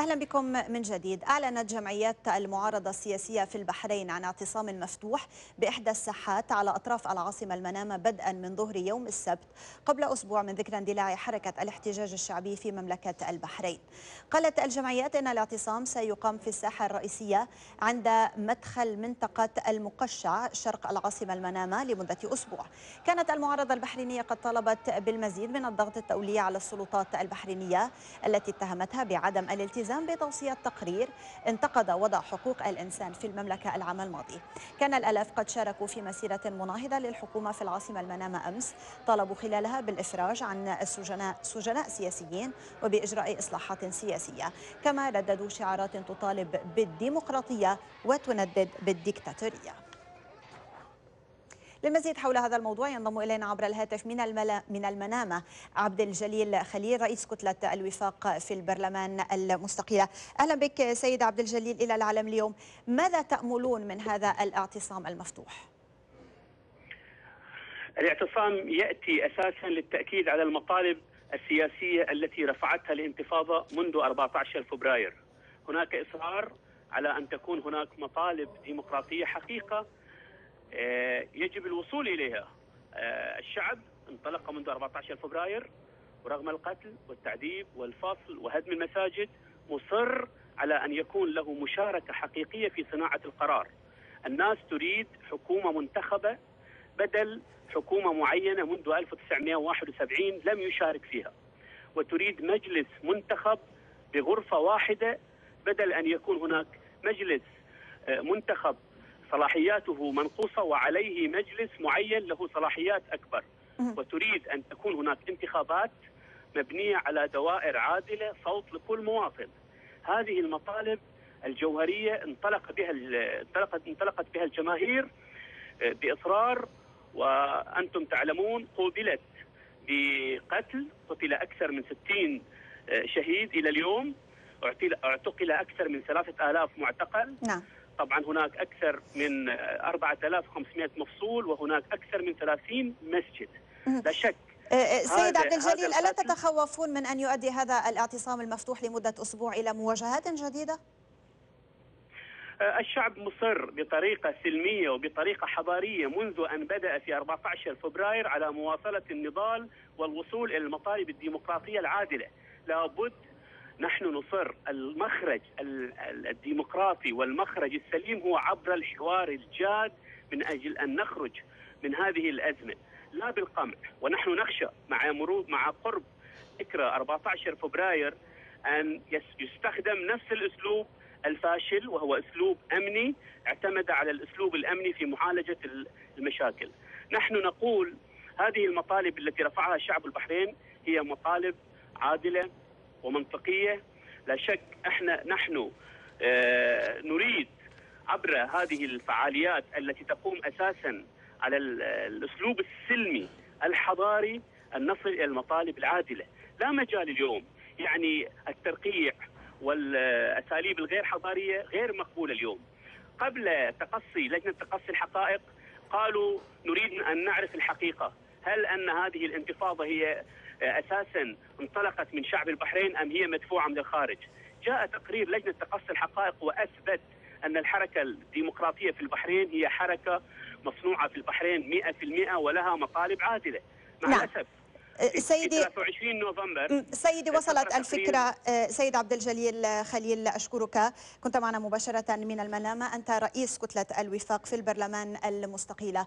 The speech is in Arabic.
أهلا بكم من جديد. أعلنت جمعيات المعارضة السياسية في البحرين عن اعتصام مفتوح بإحدى الساحات على أطراف العاصمة المنامة بدءا من ظهر يوم السبت قبل أسبوع من ذكرى اندلاع حركة الاحتجاج الشعبي في مملكة البحرين. قالت الجمعيات أن الاعتصام سيقام في الساحة الرئيسية عند مدخل منطقة المقشع شرق العاصمة المنامة لمدة أسبوع. كانت المعارضة البحرينية قد طلبت بالمزيد من الضغط التولي على السلطات البحرينية التي اتهمتها بعدم الالتزام الالتزام بتوصية تقرير انتقد وضع حقوق الإنسان في المملكة العام الماضي. كان الألاف قد شاركوا في مسيرة مناهضة للحكومة في العاصمة المنامة أمس طالبوا خلالها بالإفراج عن السجناء سجناء سياسيين وبإجراء إصلاحات سياسية. كما رددوا شعارات تطالب بالديمقراطية وتندد بالديكتاتورية. للمزيد حول هذا الموضوع ينضم إلينا عبر الهاتف من الملا من المنامة عبد الجليل خليل رئيس كتلة الوفاق في البرلمان المستقيلة. أهلا بك سيد عبد الجليل إلى العالم اليوم. ماذا تأملون من هذا الاعتصام المفتوح؟ الاعتصام يأتي أساسا للتأكيد على المطالب السياسية التي رفعتها الانتفاضه منذ 14 فبراير. هناك إصرار على أن تكون هناك مطالب ديمقراطية حقيقة آه، يجب الوصول إليها آه، الشعب انطلق منذ 14 فبراير ورغم القتل والتعذيب والفصل وهدم المساجد مصر على أن يكون له مشاركة حقيقية في صناعة القرار. الناس تريد حكومة منتخبة بدل حكومة معينة منذ 1971 لم يشارك فيها. وتريد مجلس منتخب بغرفة واحدة بدل أن يكون هناك مجلس آه، منتخب صلاحياته منقوصة وعليه مجلس معين له صلاحيات أكبر. وتريد أن تكون هناك انتخابات مبنية على دوائر عادلة صوت لكل مواطن. هذه المطالب الجوهرية انطلق بها انطلقت انطلقت بها الجماهير آه، بإصرار وأنتم تعلمون قوبلت بقتل. قتل أكثر من 60 آه، شهيد إلى اليوم. اعتقل أكثر من 3000 معتقل. نعم. طبعا هناك أكثر من 4500 مفصول وهناك أكثر من 30 مسجد. لا شك أه، أه، سيد عبد الجليل ألا تتخوفون من أن يؤدي هذا الاعتصام المفتوح لمدة أسبوع إلى مواجهات جديدة؟ أه، الشعب مصر بطريقة سلمية وبطريقة حضارية منذ أن بدأ في 14 فبراير على مواصلة النضال والوصول إلى المطالب الديمقراطية العادلة. لابد نحن نصر المخرج الديمقراطي والمخرج السليم هو عبر الحوار الجاد من أجل أن نخرج من هذه الأزمة لا بالقمع ونحن نخشى مع مرور مع قرب ذكرى 14 فبراير أن يستخدم نفس الأسلوب الفاشل وهو أسلوب أمني اعتمد على الأسلوب الأمني في معالجة المشاكل. نحن نقول هذه المطالب التي رفعها شعب البحرين هي مطالب عادلة ومنطقية. لا شك إحنا نحن آه، نريد عبر هذه الفعاليات التي تقوم أساسا على الأسلوب السلمي الحضاري ان نصل إلى المطالب العادلة، لا مجال اليوم. يعني الترقيع والأساليب الغير حضارية غير مقبولة اليوم. قبل تقصي لجنة تقصي الحقائق قالوا نريد أن نعرف الحقيقة، هل أن هذه الانتفاضة هي أساسا انطلقت من شعب البحرين أم هي مدفوعة من الخارج؟ جاء تقرير لجنة تقصي الحقائق وأثبت أن الحركة الديمقراطية في البحرين هي حركة مصنوعة في البحرين 100% ولها مطالب عادلة. مع نعم. الأسف سيدي 23 نوفمبر سيدي وصلت الفكرة سيد عبد الجليل خليل أشكرك. كنت معنا مباشرة من المنامة. أنت رئيس كتلة الوفاق في البرلمان المستقيلة.